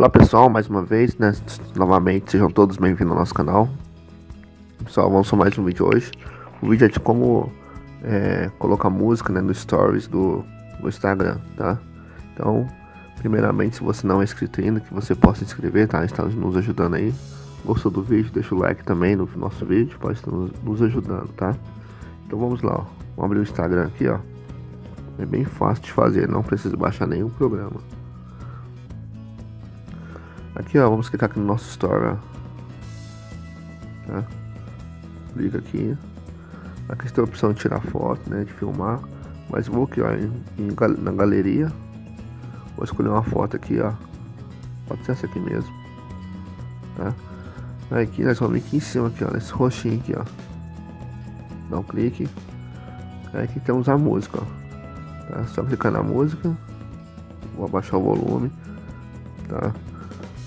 Olá pessoal, mais uma vez, né? Novamente, sejam todos bem-vindos ao nosso canal. Pessoal, vamos para mais um vídeo hoje. O vídeo é de como é, colocar música né, no stories do, do Instagram, tá? Então, primeiramente, se você não é inscrito ainda, que você possa se inscrever, tá? Está nos ajudando aí. Gostou do vídeo? Deixa o like também no nosso vídeo, pode estar nos ajudando, tá? Então vamos lá, ó. Vamos abrir o Instagram aqui, ó. É bem fácil de fazer, não precisa baixar nenhum programa. Aqui, ó, vamos clicar aqui no nosso Store. Tá? Clica aqui. Aqui tem a opção de tirar foto, né, de filmar. Mas vou aqui, ó, em, em, na galeria. Vou escolher uma foto aqui, ó. Pode ser essa aqui mesmo. Tá? Aí aqui nós vamos aqui em cima, aqui, ó, nesse roxinho aqui, ó. Dá um clique. Aí aqui temos a música, ó. Tá? Só clicar na música. Vou abaixar o volume. Tá?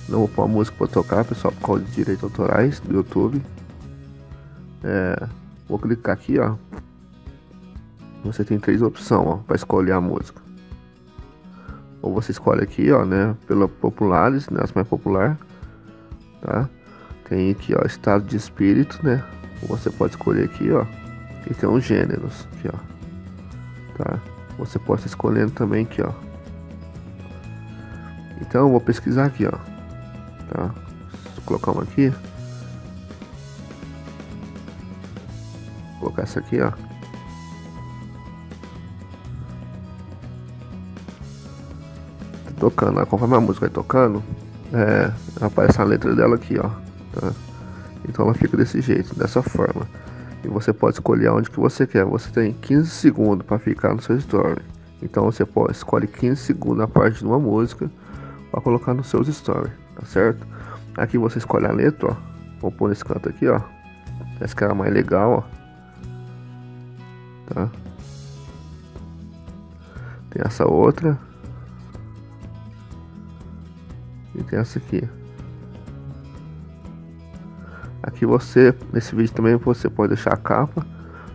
Não vou pôr a música para tocar, pessoal, por causa de direitos autorais do YouTube. É, vou clicar aqui, ó. Você tem três opções, ó, para escolher a música. Ou você escolhe aqui, ó, né, pela populares, né, as mais popular, tá? Tem aqui, ó, estado de espírito, né? Você pode escolher aqui, ó, e tem uns gêneros, aqui, ó. Tá? Você pode escolhendo também aqui, ó. Então, eu vou pesquisar aqui, ó tá? Vou colocar uma aqui. Vou colocar essa aqui, ó. Tá tocando, conforme a música vai tocando, é, aparece a letra dela aqui, ó. Tá? Então ela fica desse jeito, dessa forma. E você pode escolher onde que você quer. Você tem 15 segundos para ficar no seu story. Então você pode escolhe 15 segundos a parte de uma música para colocar nos seus stories tá certo? Aqui você escolhe a letra, ó. Vou pôr nesse canto aqui, ó. Essa que era mais legal, ó. Tá? Tem essa outra. E tem essa aqui. Aqui você, nesse vídeo também você pode deixar a capa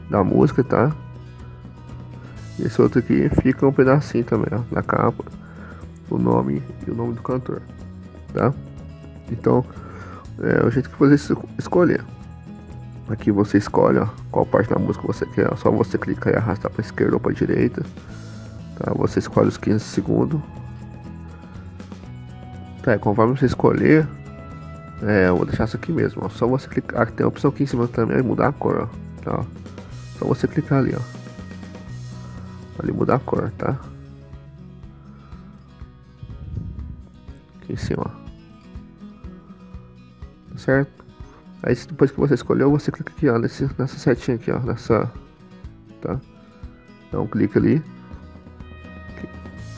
da música, tá? E esse outro aqui fica um pedacinho também, ó, da capa, o nome e o nome do cantor tá? Então, é o jeito que você escolher. Aqui você escolhe ó, qual parte da música você quer, só você clicar e arrastar para esquerda ou para direita. Tá? Você escolhe os 15 segundos. Tá, conforme você escolher, é, eu vou deixar isso aqui mesmo, ó. Só você clicar, aqui tem a opção aqui em cima também, mudar a cor, ó. Tá, ó. Só você clicar ali, ó. Ali mudar a cor, tá? Aqui em cima, certo? Aí depois que você escolheu, você clica aqui, ó, nesse, nessa setinha aqui, ó, nessa, tá? Então clica ali,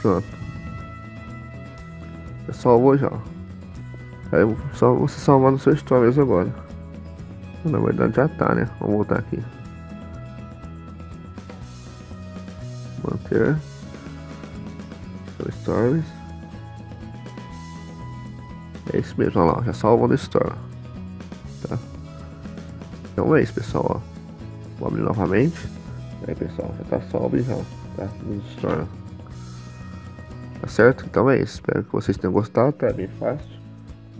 pronto. Eu salvou já. Aí só você salvar no seu stories agora. Na verdade já tá, né? Vamos voltar aqui. Manter. Stories. É isso mesmo, olha lá, já salvou no store. Tá? Então é isso, pessoal, ó. Vou abrir novamente. Aí, pessoal, já tá salvo já, tá? No store. Tá certo? Então é isso. Espero que vocês tenham gostado, tá? É bem fácil.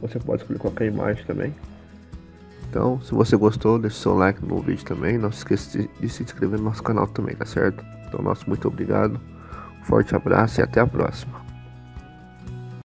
Você pode escolher qualquer imagem também. Então, se você gostou, deixe seu like no vídeo também. Não se esqueça de, de se inscrever no nosso canal também, tá certo? Então, nosso muito obrigado. Forte abraço e até a próxima.